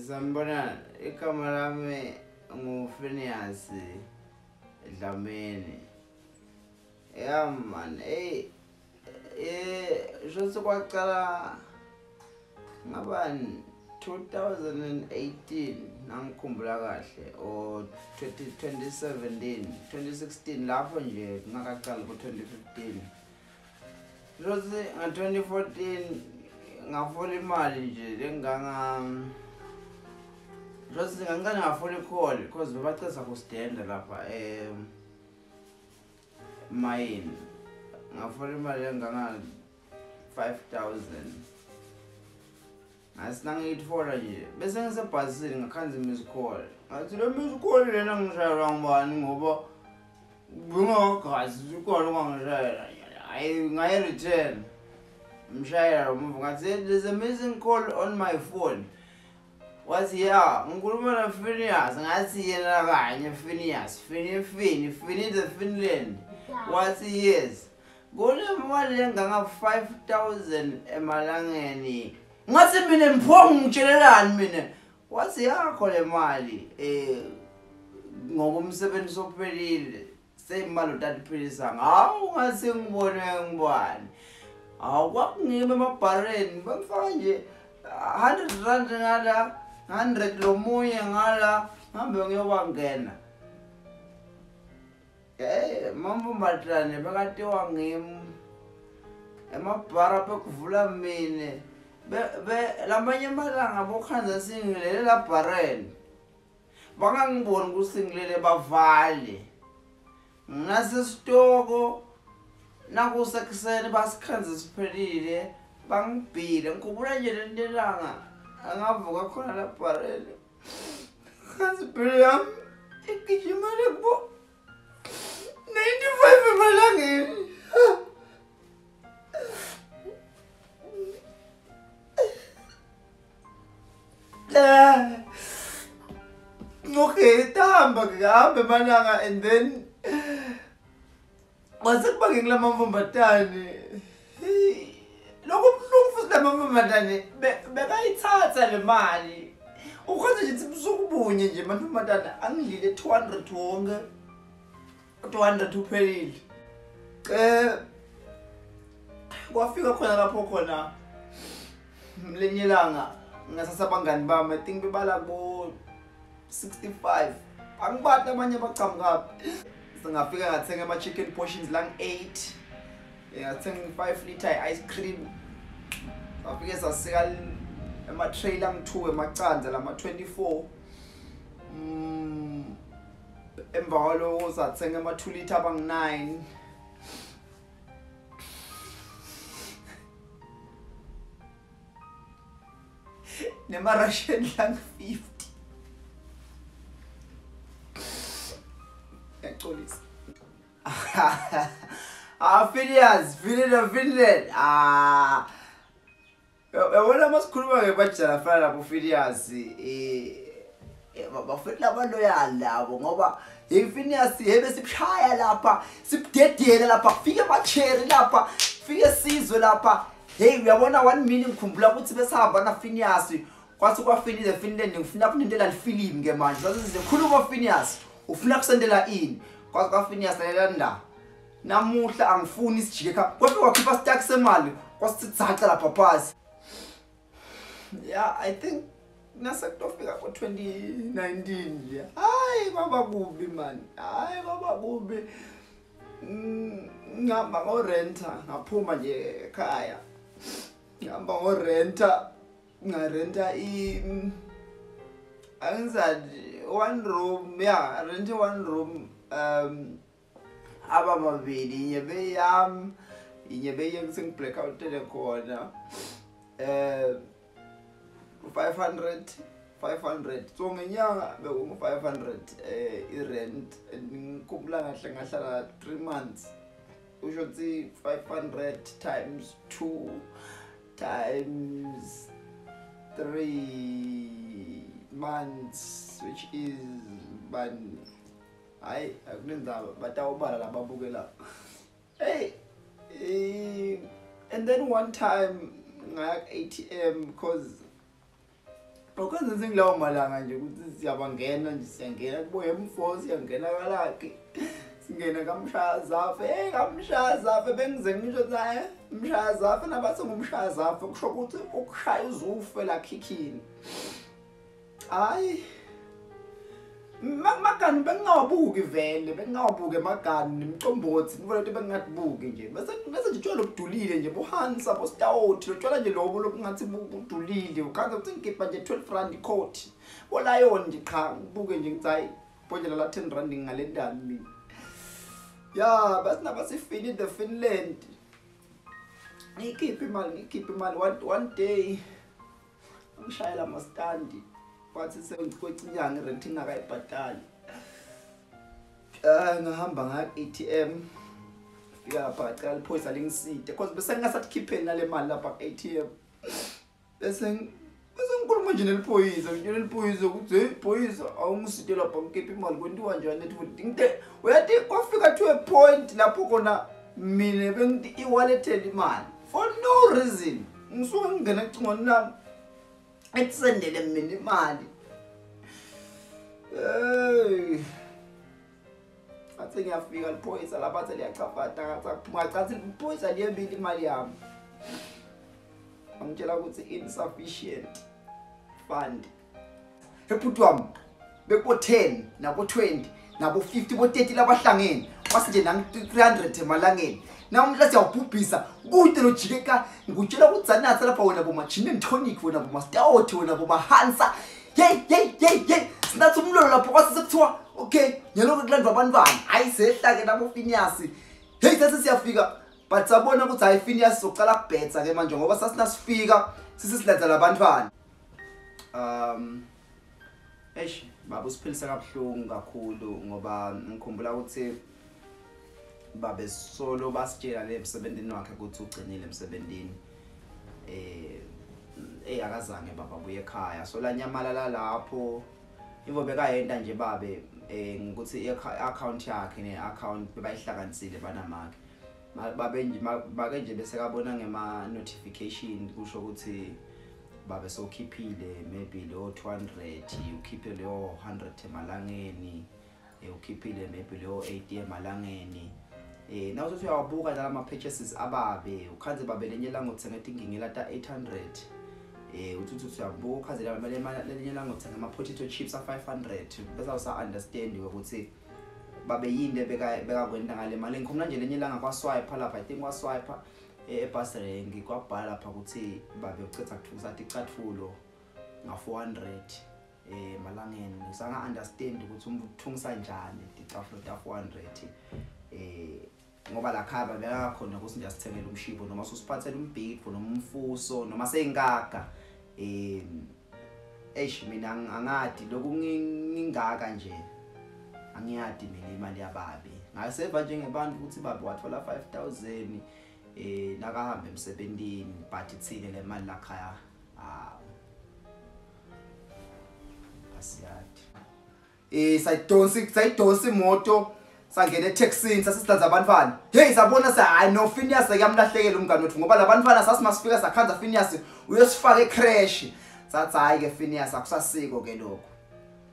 sambona igama lami ngufinias dlamini ya mani eyi um eh, shosi kwacala ngaba 2018 nangikhumbula kahle or 2017 2016 lapho nje kungakacali ku-2015 shosi nga-2014 ngafola imali nje lenganga njengokuthi ndingancane ngafuna icall because bebacesa kusidenda lapha um mayini ngafuna imali engangana-five thousand asinangiyitfola nje bese ngisebhasini ngakhanze imisicall ngathi le misicall lena ngishayelwa ngubani ngoba bingagazi sikhona kwangishayela hayi ngayi-return mshayela lo muva ngathi there's amazing call on my phone wathi ya ngikhuluma nofinias ngathi yena kanye finias fini fini fini the finland wathi yes kunemali engangab-five emalangeni ngathi mina mpho ngitshelelani mina wathi yakho le mali um eh, ngoba umsebenzi sophelile seyimali utatiphilisanga hawu ngathi ngibone ngibani hawu kwakungibe emabhareni bamfaka nje hundred rand ngala hundred lomunye ngala ngambe ngiyobangena ey mambumbatane bekatiwa ngim emabhara bekuvula mine lamanye amalanga bokhanza singilele labharene bangangiboni kusingilele bavale nasesitoko nakusekuseni basikhanze siphelile bangibhile ngikhumbula nje lentelanga angavuka khona laphwarele kazibhilam igijimale kubo 95 emalangeni okay tahamba-ke ahamba emalanga and then kwasekuba ngekulamamvumbatane kodwa mamamatane bebayithatha le mali ukhonza nje thi busukubunye nje mantomatane angidlile two hundred wonke two hundred uphelile um kwafika khona lapho khona mlenye langa ngasasabangani bami i think bebala bo-sixty-five angibati abanye abachamukabi singafika ngathenga ama-chicken portions lang-eight ngathenga i-five litre i-ice cream because asikal ema-trail angi-two emacandza lama-24 mm emva kwaloko uzatsenga ema-two liter abangu-nine nema-russian lang 50 yacolisa ah, Phineas, Finland, Finland. Ah, yabona uma sikhuluma ngebajani afana nabo-finias um eh, eh, bafanele abaloyali labo ngoba i-finias yebe sibushaya lapha sibudedela lapha fike ama-cheri lapha fike sizwe lapha hheyi uyabona one mini ngikhumbula ukuthi besihamba na-finias kwase kwafinile efinilendi ngifuna kunendela lifilimi ke manje sazizile khuluma ufinias ufuna kusendela ini kwase kwafinias lalelani la namuhla angifuni isijike kha kwafike kwakhipha sitakisemali kwasithi zaca lapha phasi yeah i think nasekutofika ko-twenty nineteen nje hayi kwaba kubi mani hayi kwaba kubi ngihamba ngorenta ngaphuma nje ekhaya ngihamba ngorenta ngarenta i angizani one room ya renta i-one room um aba mabili inye beyami inye beyemsengi-blackout tele khona um 500 so ngenyanga bekungu 500 eh i rent ngikhumbula kahle ngahlala 3 months usho ukuthi 500 times 2 times 3 months which is ban hayi akunendaba batawubala la babukela hey eh, and then one time ngaya ku-a t m because okwenza singilawo malanga nje ukuthi siyabangena nje siyangena kuboya emfo siyangena kalaki singena kamshayazafe eyi kamshayazafe bengize ngisho naye mshayazafe nabathi ngumshayazafe kusho ukuthi ukushaya uzufe lakhikhini hhayi makani bengingawabuki vele bengingawabuki emagani nemcombothi nivele ukuthi bengingadibuki nje bese nje utshwala lobudulile nje buhansa bostawothi lotshwala nje lobo lokungathi budulile ukhanza ukuthi ngigibha nje -twelve rand ikhothi olayona nje qha ngibuke nje ngithi hayi bhonjela la ten rand ngingale ndani mina ya basinaba sifini the finland ngiyikhiphe imali ngiyikhiphe imali one day ngishayela amastandi kwathi sekwethi inyanga irenti ngakayibhatali um eh, ngahamba ngaka-a t m fikalapha cala liphoyisa lingiside cause bese ngingasathi khipheni nale mali lapha ku-a t m bese bese ngikhuluma nje neliphoyisa ngitshele liphoyisa ukuthi heyi phoyisa awungisite lapha ngikhiphe imali kwentiwa njeanethi futhi ngite uyathi kwafika to a point lapho khona mina bengithi iwalethele imali for no reason ngisuke ngingena ekucingweni lami etisendele mina imali hey athe ngiyafika liphoyisa labathe liyachafata ngathi aphuma cathi liphoyisa liyembili imali yami amtshela ukuthi insufficient fund ebhuti wami beko 10 nabo 20 nabo 50 bo 30 labahlangene ngixwasi nje nami 300 emalangeni nawe umntu siyawubhubhisa kude nojike ka ngutshela kuzanasa lapha wena bomajinentonic wena bomastawoti wena bomahansa ye ye ye ye sinathi umlolo lapho kwase sekuthiwa okay ngelokho kulandwa abantwana hayi sehla-ke nabofiniyasi hey sase siyafika but sabona ukuthi hayi finiyasi sizocala kubhetha-ke manje ngoba sasinasifika sise silandza labantwana um esh baba usiphilise kabuhlungu kakhulu ngoba ngikhumbula ukuthi babesolo basitshela le msebenzini wakhe ukuthi ugcinile emsebenzini eh eyakazange eh, baba buye ekhaya so la nyamalala lapho invo bekayenta nje babe eh ngokuthi i-account yakhe ne-account bebayihlanganisile banamakhe bake nje bese kabona ngema-notification kusho ukuthi babe sokhiphile maybe leyo 200 ukhiphe leyo 100 emalangeni eh, ukhiphile maybe leyo 80 emalangeni eh nawuzothi uyawabuka la ma purchases ababe ukhanze babe lenye langothenga tingingi lata 800 eh uthi uyabuka ukhanze la lenye langothenga ama potato chips a 500 bese awusa understand ukuthi babe yinde beka beka kwenta ngale mali ngikhumula nje lenye langa kwaswipe lapha i think kwaswipe e-, ebus rank kwabhala lapha ukuthi babe ucetha kuthusa ticathulo nga 400 eh malangeni ngisanga understand ukuthi umthungisa njani ticafulo ta 400 eh ngoba la khaya bavela khona ukuthi nje asithengele umshibo noma susiphathele umbhidvo noma umfuso noma sengaga em eish mina angadi lokungingaka nje angiyadi mina imali yababe ngaseva njengebantu ukuthi babe wathola 5000 eh nakahamba emsebentini but ithile le mali la khaya ah asiyadi eh sayidonsi sayidonsi imoto sangena eTexini sasidansa abantwana hey sabona sa hayi no Phineas ekuyamlahlekela umngane wethu ngoba labantwana sasimasifika sakhanza Phineas uyosifaka ecrash sathi hayi ke Phineas akusasiko ke lokho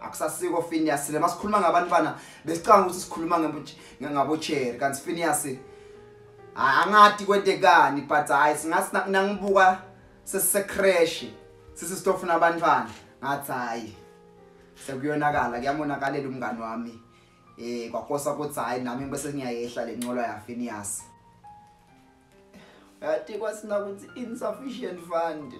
akusasiko Phineas le masikhuluma ngabantwana besicanga ukuthi sikhuluma ngabo Cherry kanti Phineas angati kwentekani but hayi singathi nangibuka sesise crash sisistofuna abantwana ngathi hayi sekuyonakala kuyamonakalela umngane wami eh kwakhosa ukuthi hayi nami bese ngiyayehla le ncolo yaphineas yati kwasina ukuthi insufficient fund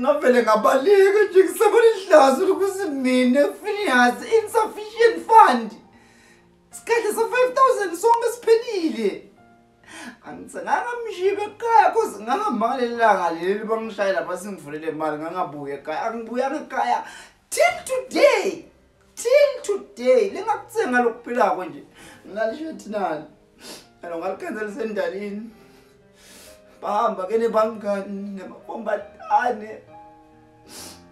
ngavele ngabaleka nje ngisebona ihlazo lokuthi mina phineas insufficient fund isikhathi so 5000 songa siphelile angithenganga mshibe ekhaya cause ngangamali lelanga leli bangishayela basingivulele imali ngangabuya ekhaya angibuyanga ekhaya till today thing today lingakutse ngalokuphilako nje nalishothinani and ungalikhenzelisendalini bahamba ke nebangani nemakombatane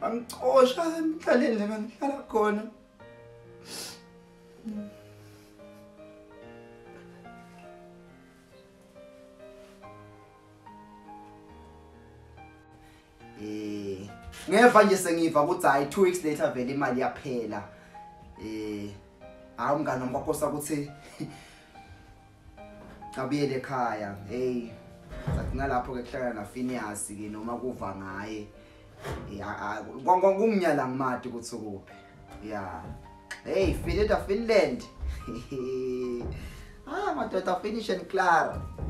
bangicosha emhlaleni le bangihlala khona eh, Ngeva nje sengiva ukuthi hayi 2 weeks later vele imali yaphela eh hayi umngane wami kwakosa ukuthi abuyele ekhaya hey sagcina lapho ke kuhlangana na Phineas ke noma kuva ngaye eh, kunginyala ngimadi ukuthi kuphi ya hey Finland Finland ah madoda finish and clara